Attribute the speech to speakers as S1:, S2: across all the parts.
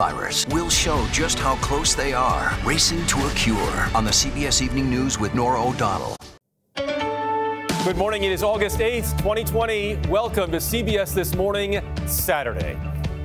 S1: virus. We'll show just how close they are, racing to a cure on the CBS Evening News with Norah O'Donnell.
S2: Good morning. It is August 8th, 2020. Welcome to CBS This Morning, Saturday.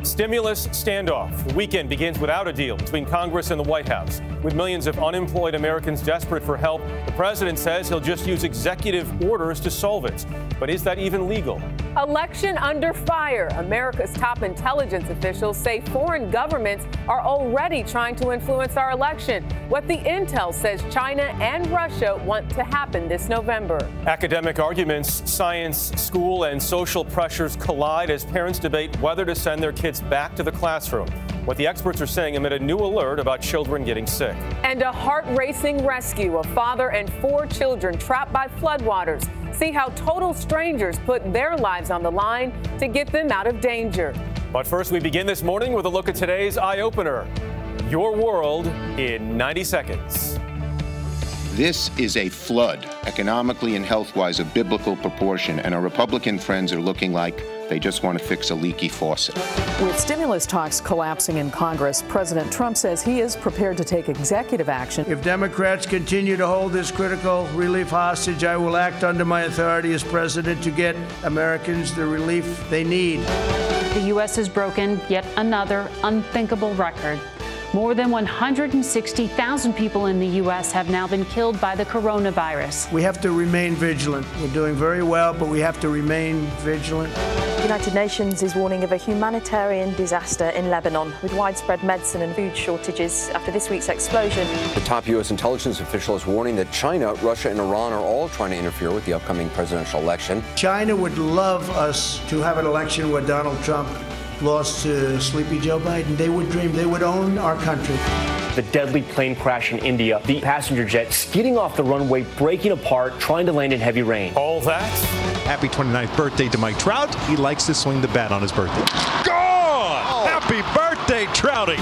S2: Stimulus standoff. The weekend begins without a deal between Congress and the White House. With millions of unemployed Americans desperate for help, the president says he'll just use executive orders to solve it. But is that even legal?
S3: Election under fire. America's top intelligence officials say foreign governments are already trying to influence our election. What the intel says China and Russia want to happen this November.
S2: Academic arguments, science, school, and social pressures collide as parents debate whether to send their kids back to the classroom. What the experts are saying amid a new alert about children getting sick.
S3: And a heart racing rescue. A father and four children trapped by floodwaters. See how total strangers put their lives on the line to get them out of danger.
S2: But first, we begin this morning with a look at today's eye opener Your World in 90 Seconds.
S4: This is a flood, economically and health wise, of biblical proportion, and our Republican friends are looking like they just want to fix a leaky faucet.
S5: With stimulus talks collapsing in Congress, President Trump says he is prepared to take executive action.
S6: If Democrats continue to hold this critical relief hostage, I will act under my authority as president to get Americans the relief they need.
S7: The U.S. has broken yet another unthinkable record. More than 160,000 people in the U.S. have now been killed by the coronavirus.
S6: We have to remain vigilant. We're doing very well, but we have to remain vigilant.
S8: The United Nations is warning of a humanitarian disaster in Lebanon with widespread medicine and food shortages after this week's explosion.
S9: The top U.S. intelligence official is warning that China, Russia, and Iran are all trying to interfere with the upcoming presidential election.
S6: China would love us to have an election where Donald Trump lost to Sleepy Joe Biden. They would dream, they would own our country.
S10: The deadly plane crash in India, the passenger jet skidding off the runway, breaking apart, trying to land in heavy rain.
S2: All that.
S11: Happy 29th birthday to Mike Trout. He likes to swing the bat on his birthday. Gone! Oh. Happy birthday, Trouty!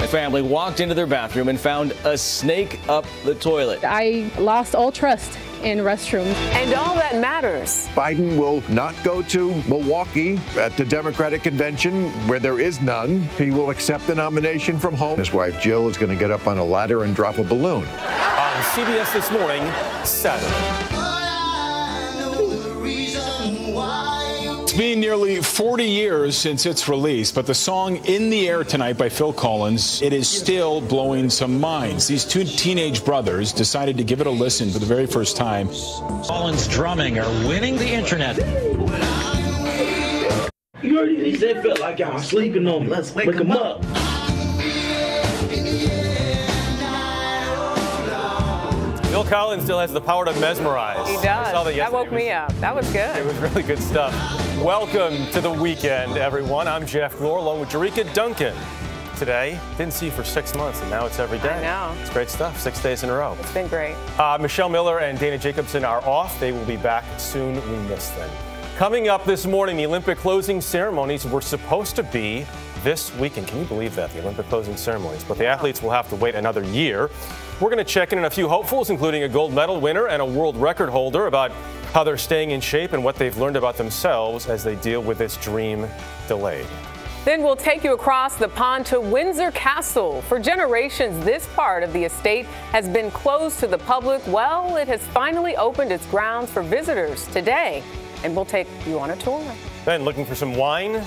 S12: My family walked into their bathroom and found a snake up the toilet.
S13: I lost all trust in restrooms.
S3: And all that matters.
S14: Biden will not go to Milwaukee at the Democratic convention where there is none. He will accept the nomination from home. His wife Jill is going to get up on a ladder and drop a balloon.
S2: On CBS This Morning, Saturday.
S15: Been nearly 40 years since its release, but the song In the Air Tonight by Phil Collins, it is still blowing some minds. These two teenage brothers decided to give it a listen for the very first time.
S16: Collins drumming are winning the internet.
S17: You already he said felt like y'all sleeping on me. Let's wake, wake them up. up.
S2: Phil Collins still has the power to mesmerize.
S3: He does. That, that woke me up. That was good.
S2: It was really good stuff. Welcome to the weekend, everyone. I'm Jeff Glor along with Jericka Duncan. Today, didn't see you for six months, and now it's every day.
S3: I know.
S2: It's great stuff, six days in a row.
S3: It's been great.
S2: Uh, Michelle Miller and Dana Jacobson are off. They will be back soon. We miss them. Coming up this morning, the Olympic closing ceremonies were supposed to be this weekend. Can you believe that? The Olympic closing ceremonies. But the athletes will have to wait another year. We're going to check in on a few hopefuls, including a gold medal winner and a world record holder, about how they're staying in shape and what they've learned about themselves as they deal with this dream delayed.
S3: Then we'll take you across the pond to Windsor Castle. For generations, this part of the estate has been closed to the public. Well, it has finally opened its grounds for visitors today, and we'll take you on a tour.
S2: Then, looking for some wine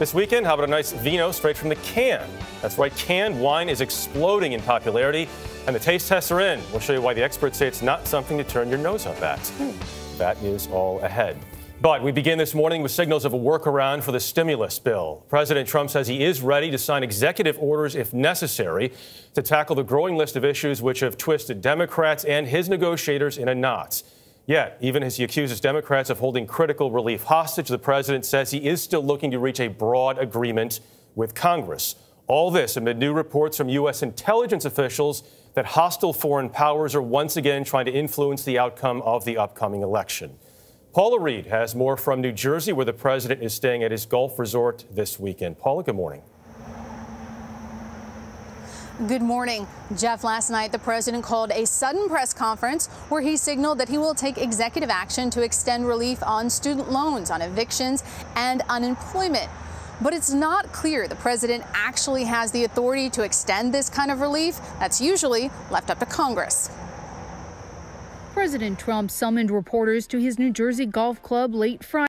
S2: this weekend? How about a nice vino straight from the can? That's right, canned wine is exploding in popularity, and the taste tests are in. We'll show you why the experts say it's not something to turn your nose up at. Hmm. That is all ahead. But we begin this morning with signals of a workaround for the stimulus bill. President Trump says he is ready to sign executive orders if necessary to tackle the growing list of issues which have twisted Democrats and his negotiators in a knot. Yet, even as he accuses Democrats of holding critical relief hostage, the president says he is still looking to reach a broad agreement with Congress. All this amid new reports from U.S. intelligence officials that hostile foreign powers are once again trying to influence the outcome of the upcoming election. Paula Reed has more from New Jersey, where the president is staying at his golf resort this weekend. Paula, good morning.
S18: Good morning. Jeff, last night the president called a sudden press conference where he signaled that he will take executive action to extend relief on student loans, on evictions, and unemployment. But it's not clear the president actually has the authority to extend this kind of relief. That's usually left up to Congress.
S19: President Trump summoned reporters to his New Jersey golf club late Friday.